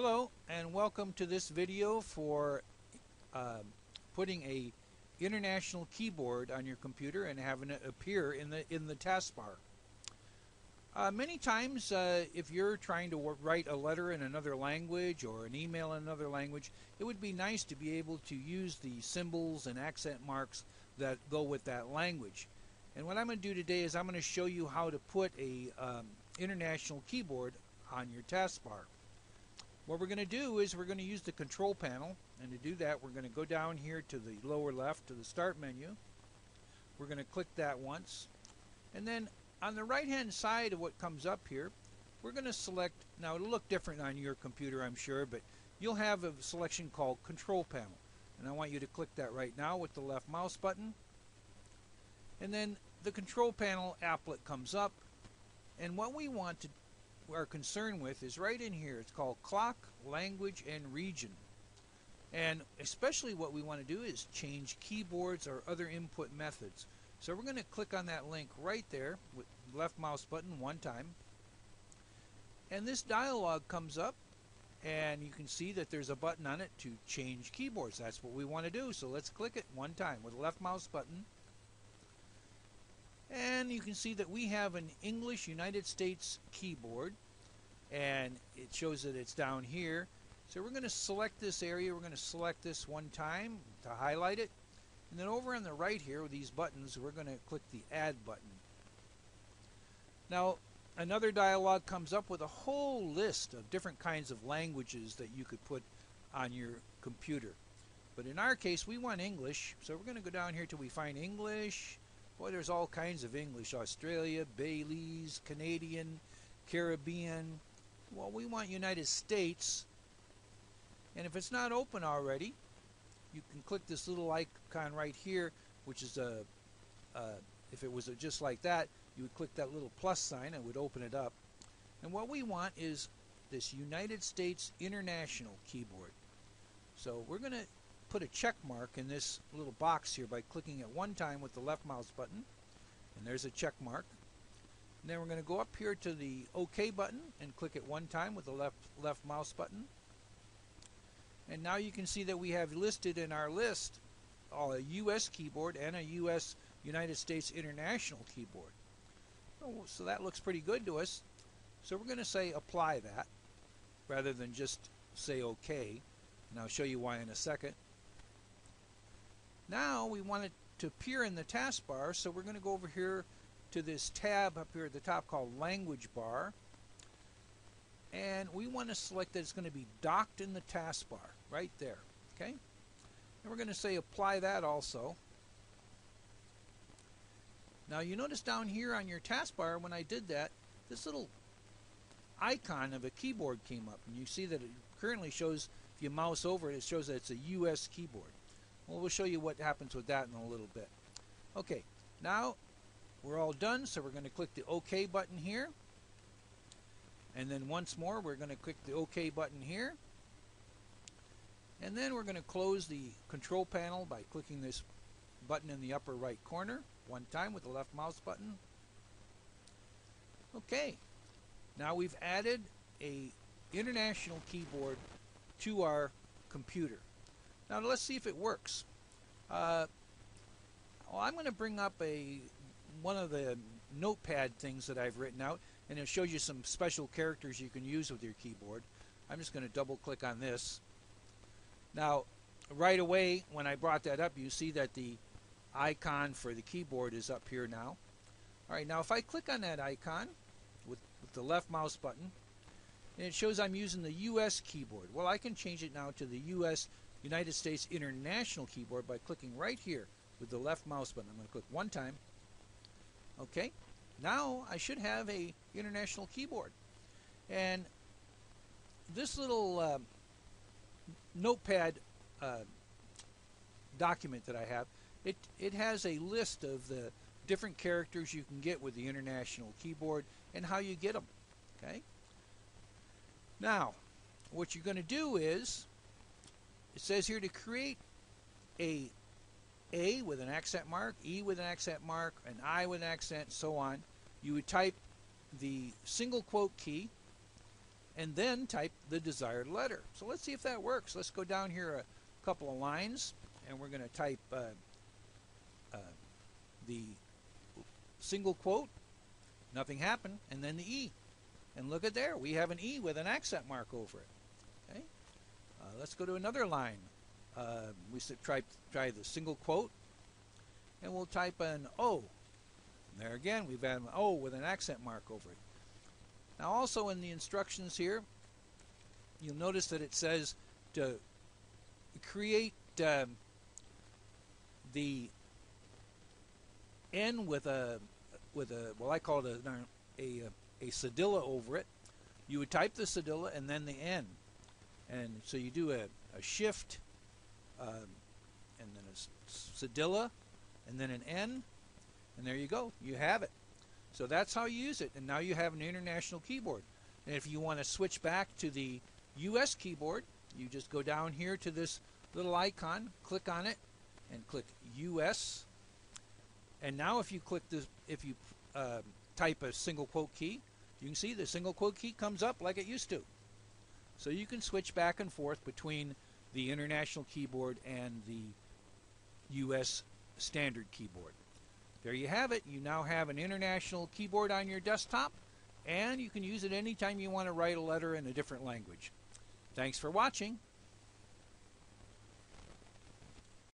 Hello and welcome to this video for uh, putting a international keyboard on your computer and having it appear in the in the taskbar. Uh, many times uh, if you're trying to write a letter in another language or an email in another language it would be nice to be able to use the symbols and accent marks that go with that language. And what I'm going to do today is I'm going to show you how to put a um, international keyboard on your taskbar. What we're going to do is we're going to use the control panel and to do that we're going to go down here to the lower left to the start menu. We're going to click that once. And then on the right hand side of what comes up here we're going to select, now it'll look different on your computer I'm sure, but you'll have a selection called control panel. And I want you to click that right now with the left mouse button. And then the control panel applet comes up. And what we want to are concerned with is right in here. It's called clock, language, and region. And especially what we want to do is change keyboards or other input methods. So we're going to click on that link right there with left mouse button one time. And this dialog comes up and you can see that there's a button on it to change keyboards. That's what we want to do. So let's click it one time with left mouse button. And you can see that we have an English United States keyboard and it shows that it's down here. So we're going to select this area. We're going to select this one time to highlight it. And then over on the right here with these buttons, we're going to click the Add button. Now, another dialog comes up with a whole list of different kinds of languages that you could put on your computer. But in our case, we want English, so we're going to go down here till we find English. Boy, there's all kinds of English. Australia, Belize, Canadian, Caribbean, well, we want United States. And if it's not open already, you can click this little icon right here, which is a, uh, if it was a, just like that, you would click that little plus sign and would open it up. And what we want is this United States International keyboard. So we're going to put a check mark in this little box here by clicking it one time with the left mouse button. And there's a check mark. And then we're going to go up here to the OK button and click it one time with the left, left mouse button. And now you can see that we have listed in our list a US keyboard and a US United States International keyboard. Oh, so that looks pretty good to us. So we're going to say apply that rather than just say OK. And I'll show you why in a second. Now we want it to appear in the taskbar, so we're going to go over here to this tab up here at the top called Language Bar. And we want to select that it's going to be docked in the taskbar, right there. Okay? And we're going to say apply that also. Now you notice down here on your taskbar when I did that, this little icon of a keyboard came up. And you see that it currently shows, if you mouse over it, it shows that it's a US keyboard. Well, we'll show you what happens with that in a little bit. Okay, now we're all done, so we're going to click the OK button here. And then once more, we're going to click the OK button here. And then we're going to close the control panel by clicking this button in the upper right corner one time with the left mouse button. Okay, now we've added a international keyboard to our computer. Now let's see if it works. Uh, well, I'm going to bring up a one of the notepad things that I've written out and it shows you some special characters you can use with your keyboard. I'm just going to double click on this. Now right away when I brought that up you see that the icon for the keyboard is up here now. Alright now if I click on that icon with, with the left mouse button and it shows I'm using the US keyboard. Well I can change it now to the US United States International keyboard by clicking right here with the left mouse button. I'm going to click one time Okay, now I should have a international keyboard. And this little uh, notepad uh, document that I have, it, it has a list of the different characters you can get with the international keyboard and how you get them. Okay. Now, what you're going to do is, it says here to create a a with an accent mark, E with an accent mark, an I with an accent, so on. You would type the single quote key and then type the desired letter. So let's see if that works. Let's go down here a couple of lines and we're going to type uh, uh, the single quote, nothing happened, and then the E. And look at there, we have an E with an accent mark over it. Let's go to another line. Uh, we try try the single quote, and we'll type an O. There again, we've added an O with an accent mark over it. Now, also in the instructions here, you'll notice that it says to create um, the N with a with a well, I call it a a, a cedilla over it. You would type the cedilla and then the N, and so you do a, a shift, um, and then a cedilla, and then an N, and there you go. You have it. So that's how you use it, and now you have an international keyboard. And if you want to switch back to the U.S. keyboard, you just go down here to this little icon, click on it, and click U.S. And now if you click this, if you uh, type a single quote key, you can see the single quote key comes up like it used to. So you can switch back and forth between the international keyboard and the U.S. standard keyboard. There you have it. You now have an international keyboard on your desktop, and you can use it anytime you want to write a letter in a different language. Thanks for watching.